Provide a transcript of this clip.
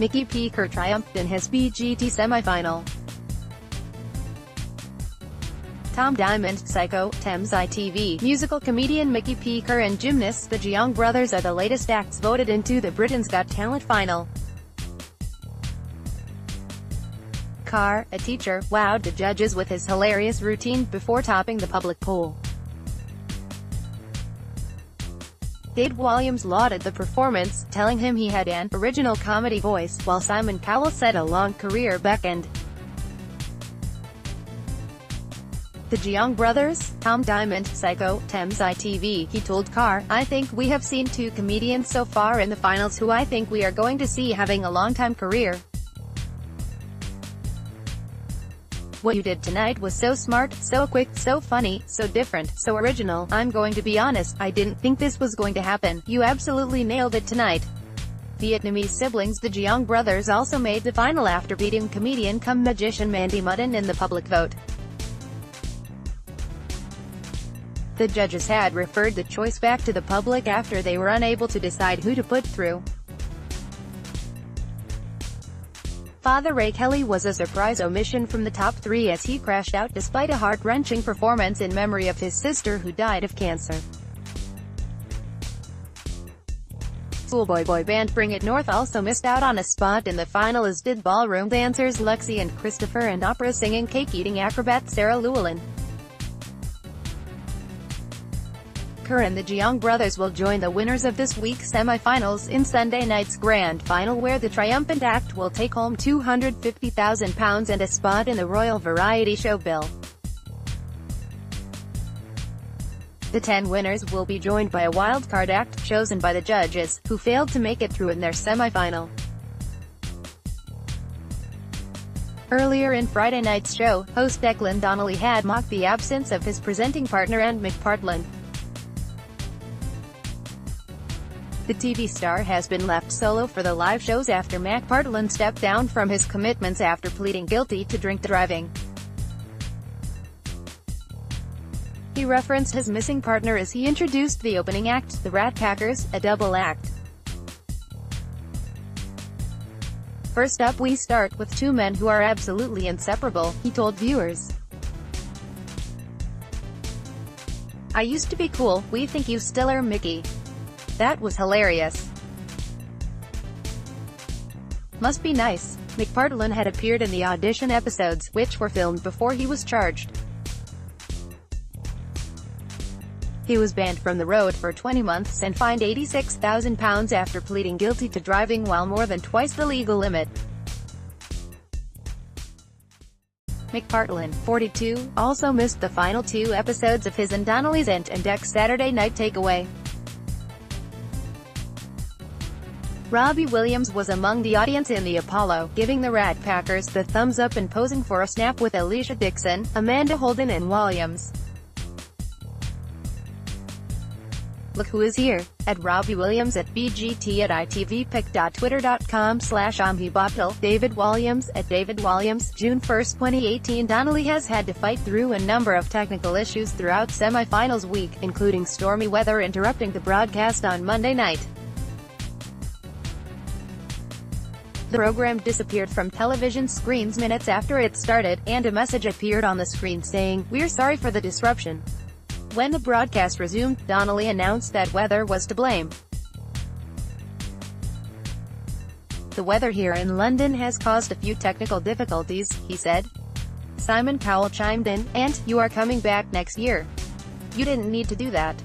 Micky P Kerr triumphed in his BGT semifinal. Tom Dymond, Syco, Thames ITV, musical comedian Micky P Kerr and gymnasts the Giang brothers are the latest acts voted into the Britain's Got Talent final. Kerr, a teacher, wowed the judges with his hilarious routine before topping the public poll. David Walliams lauded the performance, telling him he had an original comedy voice, while Simon Cowell said a long career beckoned. The Giang brothers, Tom Dymond, Syco, Thames ITV, he told Kerr, I think we have seen two comedians so far in the finals who I think we are going to see having a long-time career. What you did tonight was so smart, so quick, so funny, so different, so original. I'm going to be honest, I didn't think this was going to happen. You absolutely nailed it tonight. Vietnamese siblings the Giang brothers also made the final after beating comedian cum magician Mandy Muden in the public vote. The judges had referred the choice back to the public after they were unable to decide who to put through. Father Ray Kelly was a surprise omission from the top three as he crashed out despite a heart-wrenching performance in memory of his sister who died of cancer. Schoolboy boy band Bring It North also missed out on a spot in the final as did ballroom dancers Lexi and Christopher and opera singing cake-eating acrobat Sarah Llewellyn. Kerr and the Giang brothers will join the winners of this week's semi-finals in Sunday night's grand final where the triumphant act will take home £250,000 and a spot in the Royal Variety Show bill. The 10 winners will be joined by a wildcard act, chosen by the judges, who failed to make it through in their semi-final. Earlier in Friday night's show, host Declan Donnelly had mocked the absence of his presenting partner Ant McPartlin. The TV star has been left solo for the live shows after McPartlin stepped down from his commitments after pleading guilty to drink driving. He referenced his missing partner as he introduced the opening act, the Rat Packers, a double act. First up we start with two men who are absolutely inseparable, he told viewers. I used to be cool, we think you still are Mickey. That was hilarious. Must be nice. McPartlin had appeared in the audition episodes, which were filmed before he was charged. He was banned from the road for 20 months and fined £86,000 after pleading guilty to driving while more than twice the legal limit. McPartlin, 42, also missed the final two episodes of his and Donnelly's Ant and Dec Saturday Night Takeaway. Robbie Williams was among the audience in the Apollo, giving the Rat Packers the thumbs up and posing for a snap with Alesha Dixon, Amanda Holden and Walliams. Look who is here, at Robbie Williams at BGT at itvpic.twitter.com slash David Walliams at David Walliams, June 1, 2018 Donnelly has had to fight through a number of technical issues throughout semi-finals week, including stormy weather interrupting the broadcast on Monday night. The program disappeared from television screens minutes after it started, and a message appeared on the screen saying, We're sorry for the disruption. When the broadcast resumed, Donnelly announced that weather was to blame. The weather here in London has caused a few technical difficulties, he said. Simon Cowell chimed in, and, you are coming back next year. You didn't need to do that.